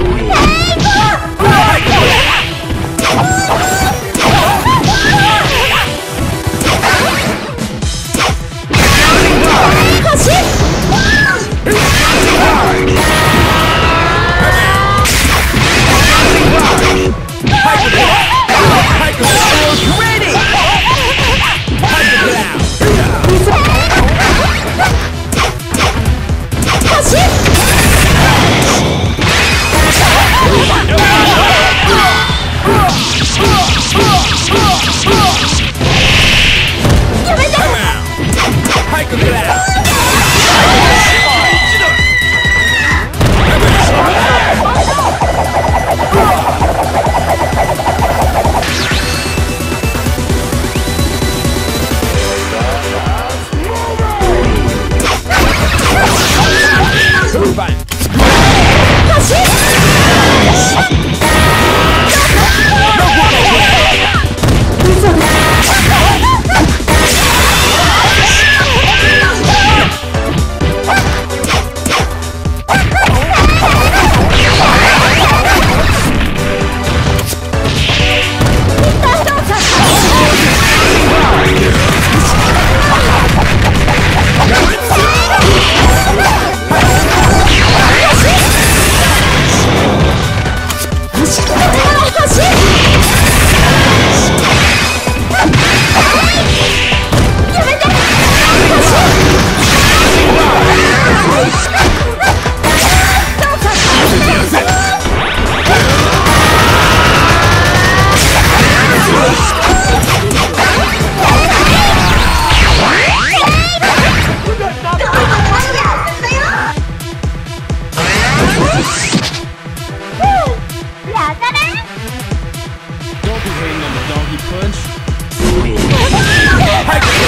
最高 Give it down! Hating on the punch?